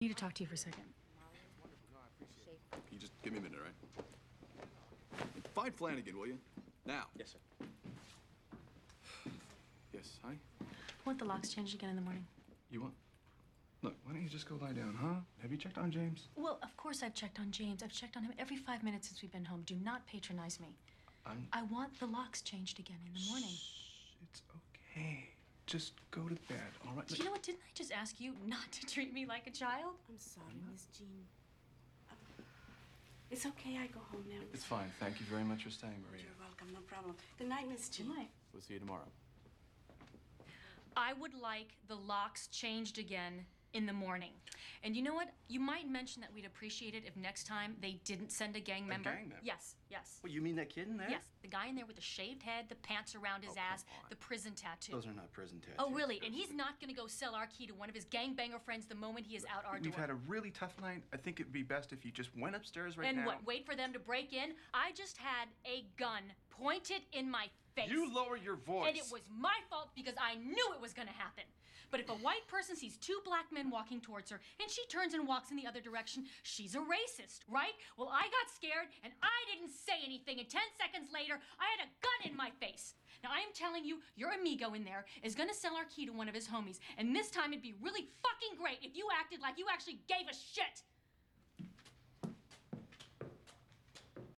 need to talk to you for a second. Can you just give me a minute, all right? Find Flanagan, will you? Now. Yes, sir. Yes, honey? Want the locks changed again in the morning? You want? Look, why don't you just go lie down, huh? Have you checked on James? Well, of course I've checked on James. I've checked on him every five minutes since we've been home. Do not patronize me. I'm. I want the locks changed again in the morning. Shh, it's okay. Just go to bed, all right? Do you know what? Didn't I just ask you not to treat me like a child? I'm sorry, Miss Jean. Um, It's okay, I go home now. It's fine. Thank you very much for staying, Maria. You're welcome, no problem. Good night, Miss Jean. Good Night. We'll see you tomorrow. I would like the locks changed again in the morning. And you know what? You might mention that we'd appreciate it if next time they didn't send a gang member. gang member? Yes, yes. Well, you mean that kid in there? Yes, the guy in there with the shaved head, the pants around his Oh, ass, the prison tattoo. Those are not prison oh, tattoos. Oh, really? And he's not gonna go sell our key to one of his gangbanger friends the moment he is out our door. We've door. had a really tough night. I think it'd be best if you just went upstairs right and now. what? Wait for them to break in? I just had a gun pointed in my face. You lower your voice. And it was my fault because I knew it was gonna happen. But if a white person sees two black men walking towards her and she turns and walks in the other direction, she's a racist, right? Well, I got scared and I didn't say anything, and 10 seconds later, I had a gun in my face. Now, I am telling you, your amigo in there is gonna sell our key to one of his homies, and this time it'd be really fucking great if you acted like you actually gave a shit.